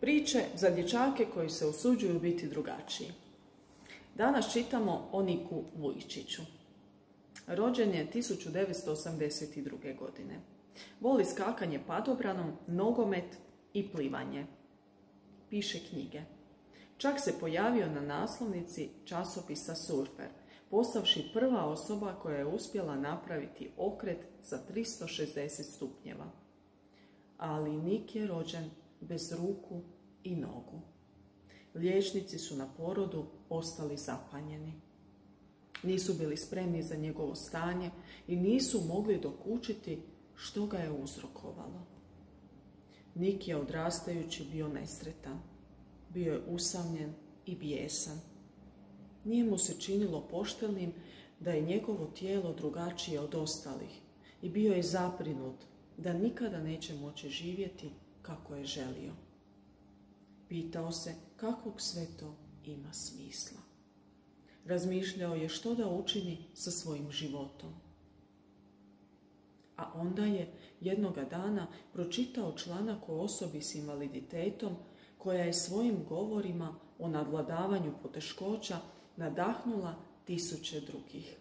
Priče za dječake koji se usuđuju biti drugačiji. Danas čitamo o Niku Vujčiću. Rođen je 1982. godine. Voli skakanje padobranom, nogomet i plivanje. Piše knjige. Čak se pojavio na naslovnici časopisa Surfer, postavši prva osoba koja je uspjela napraviti okret za 360 stupnjeva. Ali Nik je rođen bez ruku i nogu. Liječnici su na porodu ostali zapanjeni. Nisu bili spremni za njegovo stanje i nisu mogli dokučiti što ga je uzrokovalo. Nik je odrastajući bio nesretan. Bio je usamljen i bijesan. Nije mu se činilo poštenim da je njegovo tijelo drugačije od ostalih i bio je zaprinut da nikada neće moći živjeti kako je želio. Pitao se kakvog sve to ima smisla. Razmišljao je što da učini sa svojim životom. A onda je jednoga dana pročitao članak o osobi s invaliditetom koja je svojim govorima o nadladavanju poteškoća nadahnula tisuće drugih.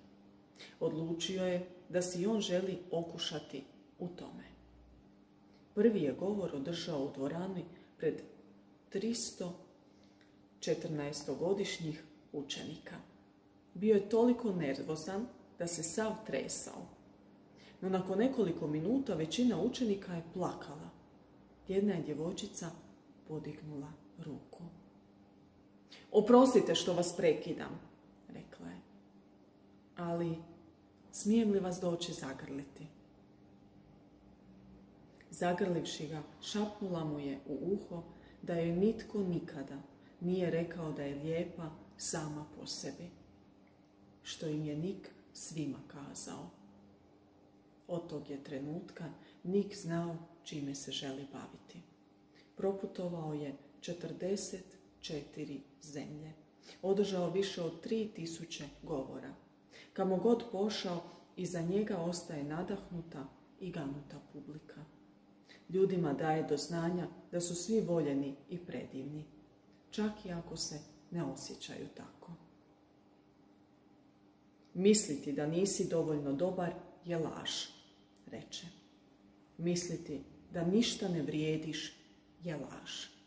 Odlučio je da si on želi okušati u tome. Prvi je govor održao u dvorani pred 300 14-godišnjih učenika. Bio je toliko nervozan da se sav tresao. No nakon nekoliko minuta većina učenika je plakala. Jedna je djevojčica podignula ruku. Oprostite što vas prekidam, rekla je. Ali smijem li vas doći zagrliti? Zagrlivši ga, šapnula mu je u uho da joj nitko nikada nije rekao da je lijepa sama po sebi, što im je Nik svima kazao. Od tog je trenutka Nik znao čime se želi baviti. Proputovao je 44 zemlje. Održao više od 3000 govora. Kamo god pošao, iza njega ostaje nadahnuta i ganuta publika. Ljudima daje do znanja da su svi voljeni i predivni čak i ako se ne osjećaju tako. Misliti da nisi dovoljno dobar je laž, reče. Misliti da ništa ne vrijediš je laž.